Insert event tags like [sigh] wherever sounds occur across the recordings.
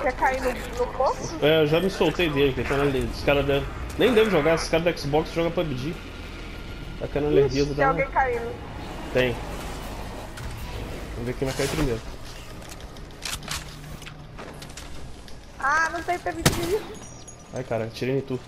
quer cair no, no poço? É, eu já me soltei dele, que tá na alergia. Os caras devem... Nem devem jogar, esses caras da Xbox jogam PUBG. Tá alergia do Tem alguém caindo. Tem. Vamos ver quem vai cair primeiro. Ah, não tem PVP. Ai, cara, atirei em tu.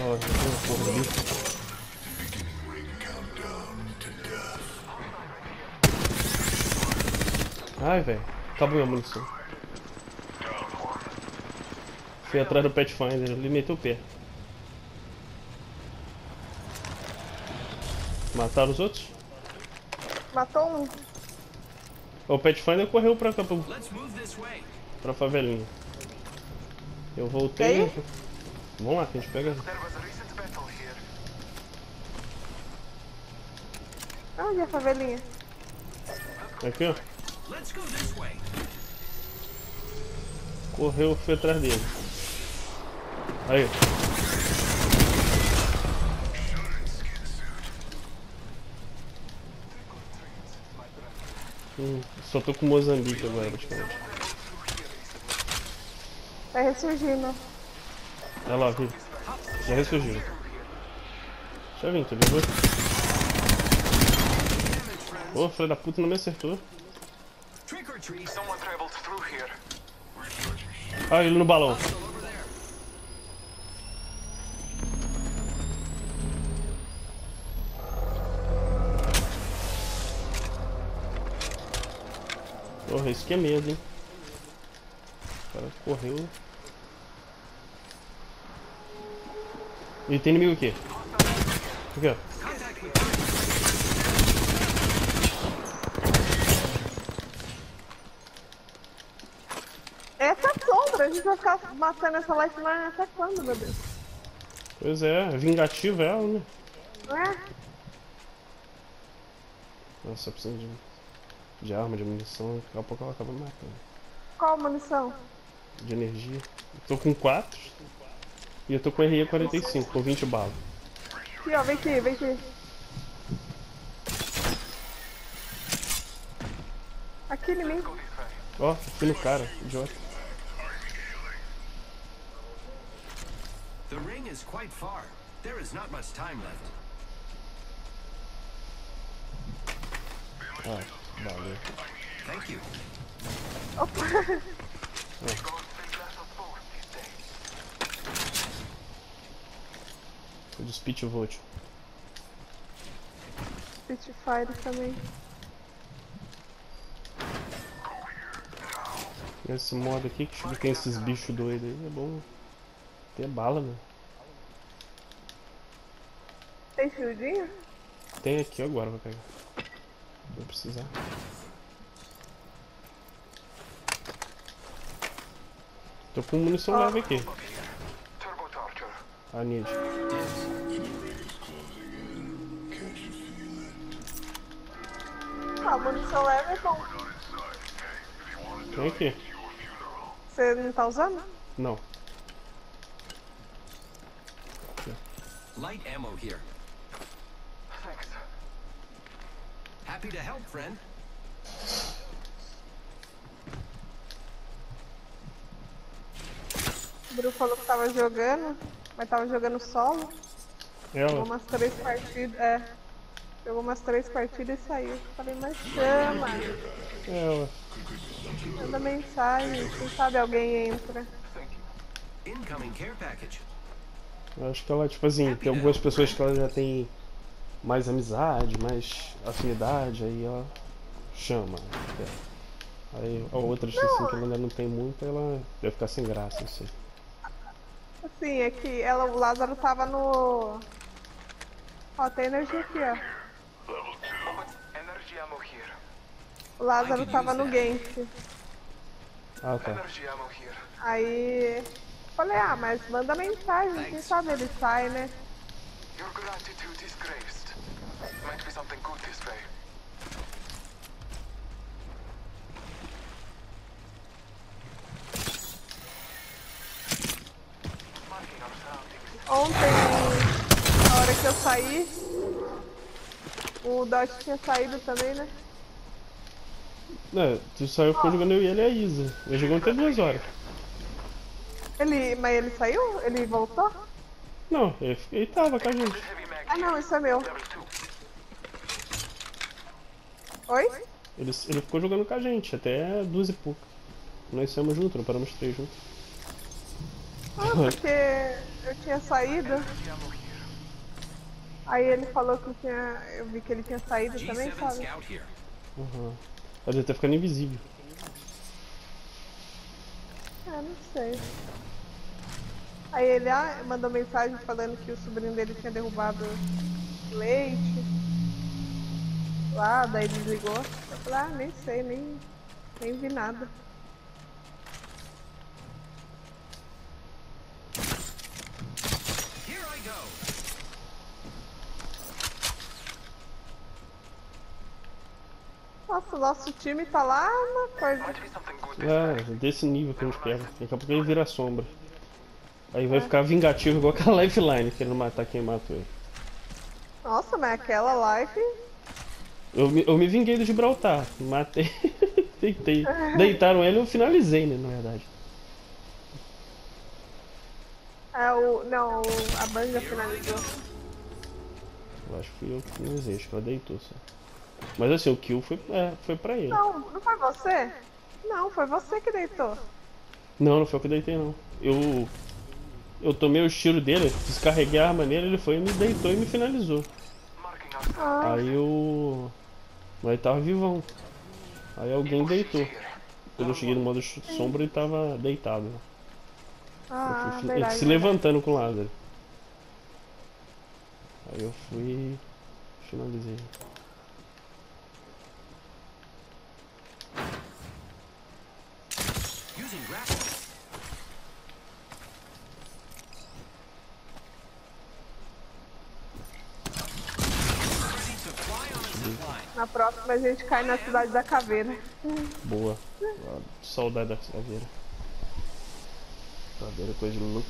Ó, já tem uma porra ali. Ai, velho. Acabou minha munição. Fui atrás do Pathfinder, ele meteu o pé. Mataram os outros? Matou um. O Pathfinder correu pra cá, pra, pra favelinha. Eu voltei. Vamos lá, que a gente pega. Onde é a favelinha? Aqui, ó. Correu, fui atrás dele. Aí. Hum, só tô com Moçambique agora, praticamente. Tá ressurgindo. Olha lá, vi. Já ressurgiu. Deixa eu vir, tu ligou? Pô, filho da puta não me acertou. Here. Ah, ele no balão. Porra, isso que é medo, hein? O cara correu. E tem inimigo aqui. Aqui, ó. Contact with Essa sombra, a gente vai ficar matando essa lifeline até quando, meu Deus? Pois é, é vingativa ela, né? Não é? Nossa, precisa de, de arma, de munição. Daqui a pouco ela acaba me matando. Qual munição? De energia. Eu tô com 4. E eu tô com RE 45, com 20 balas. Aqui, ó, vem aqui, vem aqui. Aqui em mim. Ó, aqui no cara, idiota. Is quite far. There is not much time left. Oh, Valeu. Thank you. Oh. Opa! Gold take less of both these days. Speech Volt. Spitfire também. Esse modo aqui que tem esses bichos doidos aí, é bom ter bala, né? Tem shieldinho? Tem aqui agora, vou pegar. Vou precisar. Tô com munição leve aqui. Turbo Torture. A need. Ah, munição leve é bom. Tem aqui. Você não tá usando? Não. Light ammo here. Happy to help, friend. O Bru falou que tava jogando, mas tava jogando solo. Jogou Ela. umas três partidas. É. Jogou umas três partidas e saiu. Falei, mas chama. Ela. Manda mensagem. Quem sabe alguém entra. Incoming care package. Eu acho que ela, tipo assim, tem algumas pessoas que ela já tem mais amizade, mais afinidade, aí ela chama. Aí a outras assim, que ela ainda não tem muito, ela deve ficar sem graça, assim. Assim, é que ela, o Lázaro tava no. Ó, tem energia aqui, ó. O Lázaro tava no Genk. Ah tá. Aí. Falei, ah, mas manda mensagem, quem sabe ele sai, né? Your gratitude is graced. Might be something good this way. Ontem, na hora que eu saí, O Dodge tinha saído também, né? É, tu saiu ficou jogando eu e ele e a Isa. Eu jogamos até duas horas. Ele. Mas ele saiu? Ele voltou? Não, ele, ele tava com a gente. Ah não, isso é meu. Level 2. Oi? Ele, ele ficou jogando com a gente, até duas e pouco. Nós saímos juntos, não paramos três juntos. Ah, porque eu tinha saído. Aí ele falou que tinha. Eu vi que ele tinha saído também, G7 sabe? Ela deve estar ficando invisível. É, não sei. Aí ele ah, mandou mensagem falando que o sobrinho dele tinha derrubado leite. Lá, daí desligou. Eu falei, ah, nem sei, nem, nem vi nada. Nossa, o nosso time tá lá na something good. É, desse nível que a gente pega. Daqui a pouco ele vira sombra. Aí vai ficar vingativo igual aquela [laughs] lifeline, querendo matar quem matou ele. Nossa, mas aquela live. Eu me, eu me vinguei do Gibraltar, matei, [laughs] deitei. [laughs] Deitaram ele e eu finalizei, né, na verdade. É o. Não, a banda finalizou. Eu acho que fui eu que finalizei, acho que ela deitou só. Mas assim, o kill foi, é, foi pra ele. Não, não foi você? Não, foi você que deitou. Não, não foi eu que deitei não. Eu. Eu tomei o tiro dele, descarreguei a arma nele, ele foi e me deitou e me finalizou. Aí eu. Mas ele tava vivão. Aí alguém deitou. Quando eu cheguei no modo sombra ele tava deitado. ah fui verdade. se levantando com o Lázaro. Aí eu fui finalizei. Próxima a gente cai na cidade da caveira. Boa. Saudade da caveira. Caveira é coisa de louco.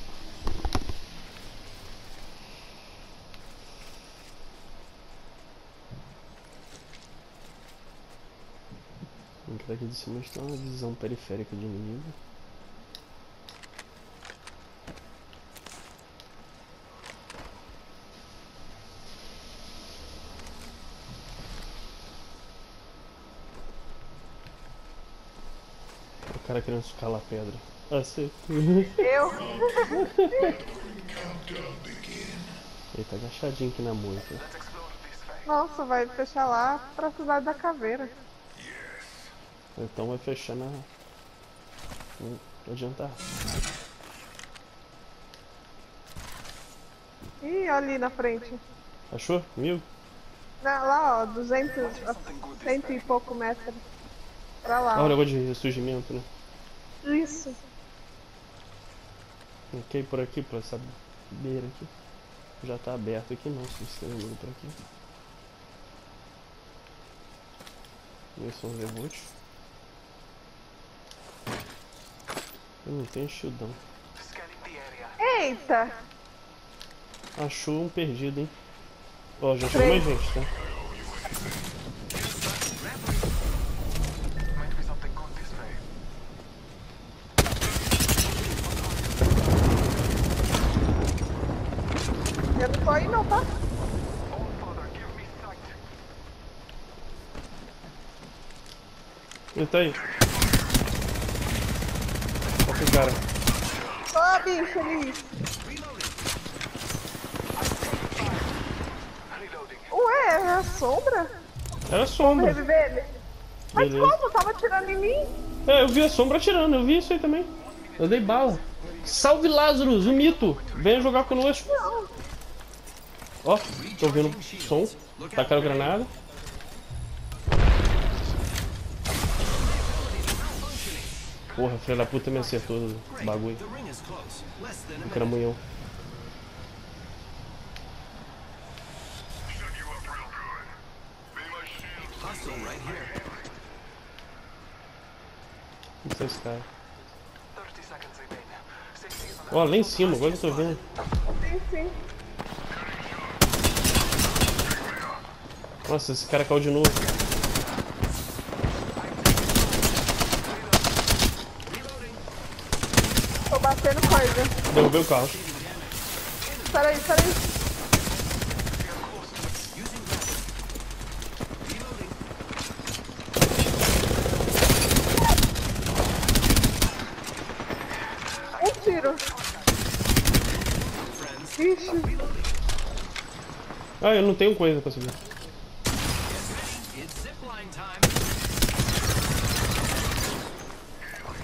Aqui daqui de cima a gente tem uma visão periférica de inimigo. Cara querendo escalar a pedra. Ah. Eu. Ele tá agachadinho aqui na moita. Nossa, vai fechar lá pra cidade da caveira. Então vai fechar na. Não adiantar. Ih, olha ali na frente. Achou? Comigo? Na, lá, ó, 200, ó, cento e pouco metros. Pra lá. Ah, o negócio de ressurgimento, né? Isso. Ok, por aqui, por essa beira aqui. Já tá aberto aqui não, se lembrou por aqui. É um reboot. Eu não tenho shieldão. Area. Eita! Achou um perdido, hein? Ó, já chegou mais gente, tá? Tô aí não, tá? Ele tá aí. Olha o cara. Ó, bicho ali. Ué, é a sombra? Era sombra. Reviver? Mas Beleza. como? Tava atirando em mim? É, eu vi a sombra atirando, eu vi isso aí também. Eu dei bala. Salve Lazarus, o mito! Venha jogar conosco. Não. Ó, tô ouvindo som. Tacaram granada. Porra, filha da puta me acertou o bagulho. O cramunhão. Não sei esse cara. 30 seconds remain. Safety is Ó, lá em cima, agora eu tô vendo. Sim, sim. Nossa, esse cara caiu de novo. Tô batendo coisa. Derrubei o carro. Peraí, peraí. Um tiro. Vixe. Ah, eu não tenho coisa pra subir.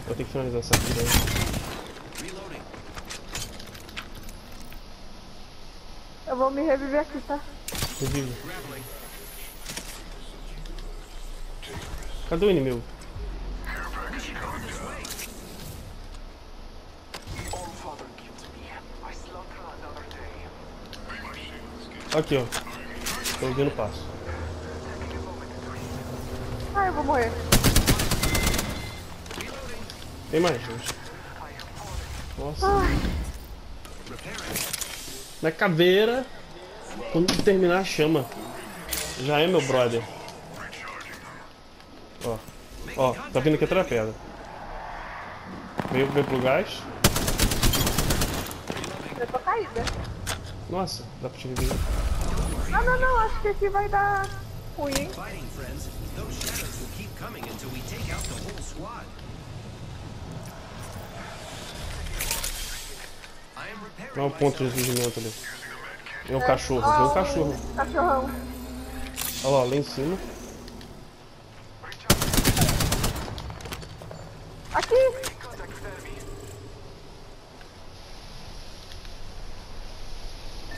Vou ter que finalizar essa vida aí. Eu vou me reviver aqui, tá? Revive. Cadê o inimigo? Aqui, ó. Tô ouvindo o passo. Ai, eu vou morrer. Tem mais, gente. Nossa. Ai, Na caveira, quando terminar, chama. Já é meu brother. Ó. Ó, tá vindo aqui atrás da pedra. Veio, veio pro gás. eu tô caída. Nossa, dá pra te reviver. Não, não, não, acho que aqui vai dar ruim, hein? Coming until we take out the whole squad. Repairing Dá um ponto de myself. ressurgimento ali. Tem um cachorro, tem um cachorro. Cachorrão. Olha lá, lá em cima. Aqui!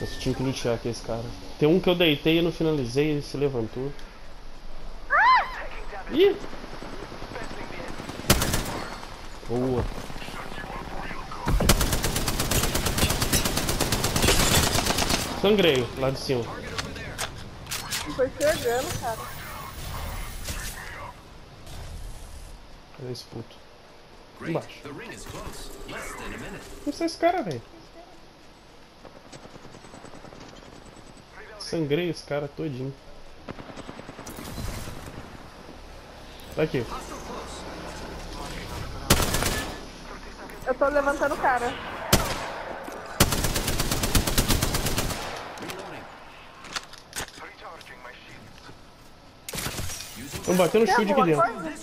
Eu só tinha que lutear aqui esse cara. Tem um que eu deitei e não finalizei, ele se levantou. Ih! Boa. Sangrei lá de cima. Foi chegando, cara. Cadê esse puto? Embaixo. Não sei esse cara, velho. Sangrei esse cara todinho. Tá aqui. Eu tô levantando o cara. No Tem shield aqui dentro. coisa?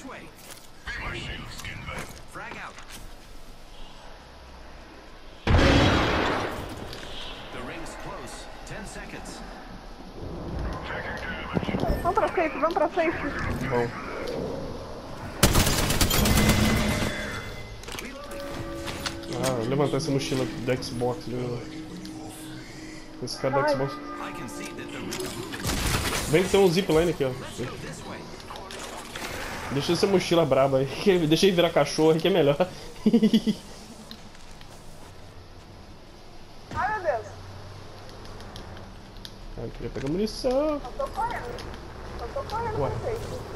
Vamos pra safe, vamos pra safe. Bom. Ah, levantar essa mochila do Xbox novo. Esse cara do. Xbox. Vem que tem um zipline aqui, ó. Deixa essa mochila braba aí. [laughs] Deixa ele virar cachorro que é melhor. [laughs] Ai, meu Deus. Ah, eu queria pegar munição. Eu tô correndo. Eu tô correndo Ué. pra safe.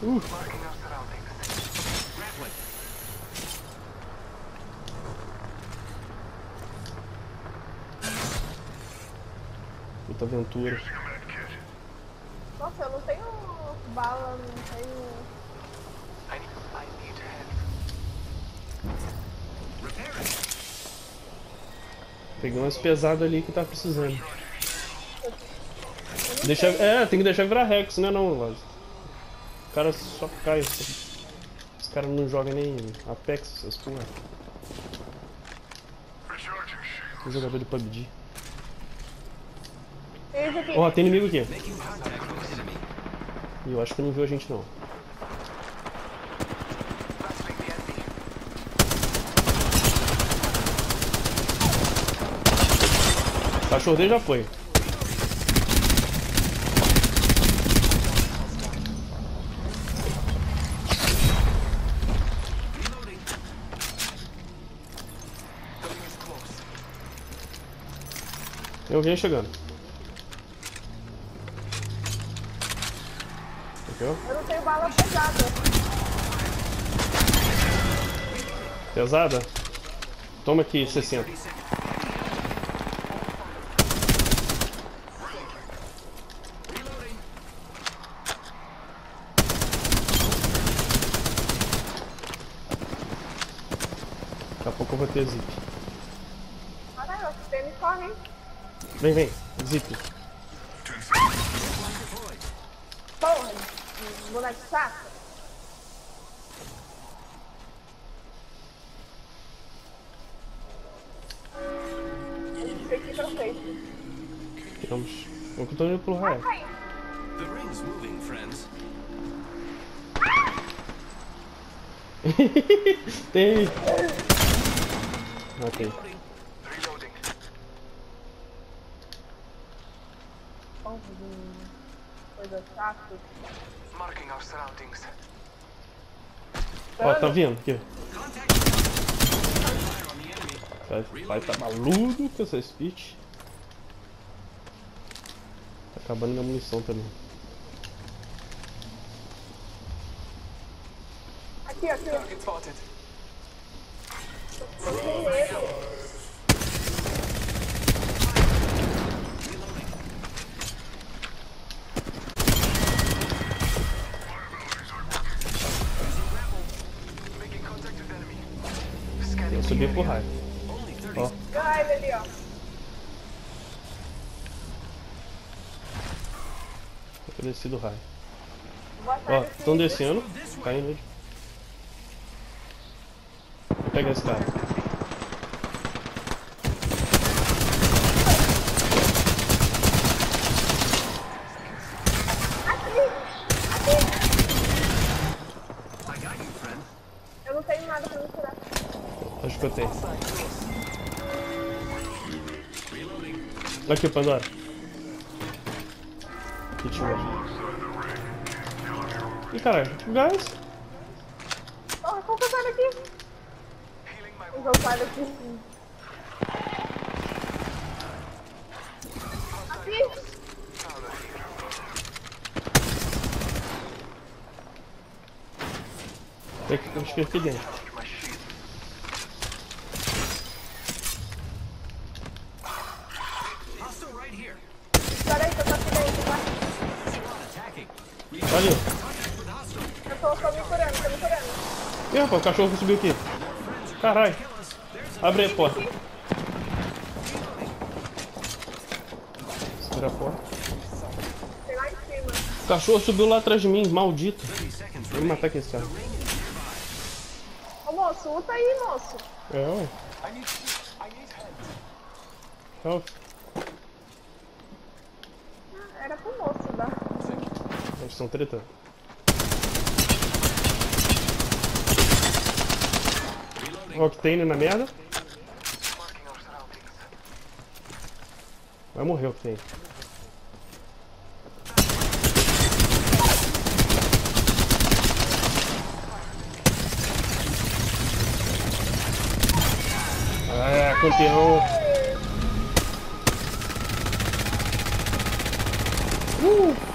Uh, Marking our surroundings. Grappling. Puta aventura. Nossa, eu não tenho bala, não tenho. Peguei umas pesadas ali que tá precisando. Deixa, é, tem que deixar virar Rex, né não, Lázaro? O cara só cai. Os caras não jogam nem Apex, essas porra. Tem jogador de PUBG. Ó, tem inimigo aqui. E eu acho que não viu a gente não. Enemy. Cachorro dele já foi. Tem alguém chegando. Entendeu? Eu não tenho bala pesada. Pesada? Toma aqui, 60. Daqui a pouco eu vou ter zip. Caralho, você me corre, hein? Vem, vem, zip. Que eu fiz. Vamos. Eu tô indo pro raio. The ring's moving, friends. [laughs] Tem. Ok. Reloading. Porra de chata. Marking our surroundings. Ó, tá vindo aqui. Vai, vai tá maluco com essa speech. Tá acabando minha munição também. Aqui, aqui. Target spotted. Subi pro raio. Only 30 Ó, ele ali, ó. eu desci do raio. Vou Ó, estão descendo. Caindo ali. Pega esse cara. I got you, friend. Eu não tenho nada pra me tirar. Que eu. Reloading. Aqui, Pandora. Kit mesmo. Ih, caralho. Gás. Porra, qual que eu saio daqui? Eu sair daqui. Aqui. Tem que que aqui dentro. Charge my shield. Hostile right here. Espera aí que eu tô aqui dentro, tá? Squad attacking. Ali. Contact with hostile. Eu tô, tô me curando, tô me curando. Ih, rapaz, o cachorro subiu aqui. Caralho. Abre a porta. Segura a porta. O cachorro subiu lá atrás de mim, maldito. 30 seconds Vou matar aqui esse cara. Ô moço, luta aí, moço. É, ué. Need help. Ah, Era pro moço, tá? Eles estão tretando. Octane na merda. Vai morrer o Octane. Ah, campeão. Uh!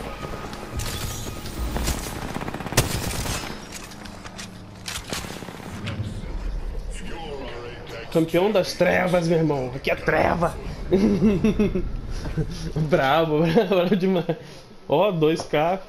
Campeão das trevas, meu irmão. Aqui é treva. [laughs] bravo, [laughs] bravo demais. Ó, 2K.